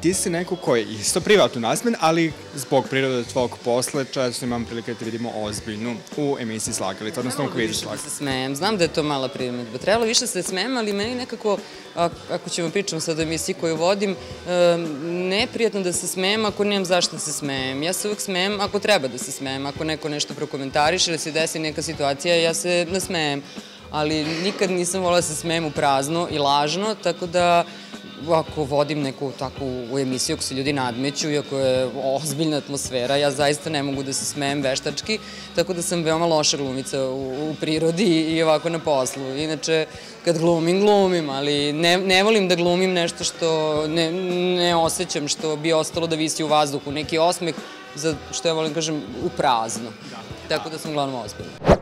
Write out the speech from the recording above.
Ti si neko ko je isto privatno nasmen, ali zbog prirode tvog posla često imam prilike da te vidimo ozbiljnu u emisiji Slagalica, odnosno u kvizu više da Slagalica. se smejem. Znam da je to mala primetba. Trebalo više da se smejem, ali meni nekako, ako ćemo pričam sad o emisiji koju vodim, neprijatno da se smejem ako nemam zašto da se smejem. Ja se uvek smejem ako treba da se smejem. Ako neko nešto prokomentariše ili se desi neka situacija, ja se nasmejem. Ali nikad nisam volila da se smejem u prazno i lažno, tako da ako vodim neku takvu u emisiju, ako se ljudi nadmeću i ako je ozbiljna atmosfera, ja zaista ne mogu da se smejem veštački, tako da sam veoma loša glumica u, u prirodi i ovako na poslu. Inače, kad glumim, glumim, ali ne, ne volim da glumim nešto što ne, ne osjećam, što bi ostalo da visi u vazduhu, neki osmeh, za što ja volim kažem, u prazno. Tako da sam uglavnom ozbiljna.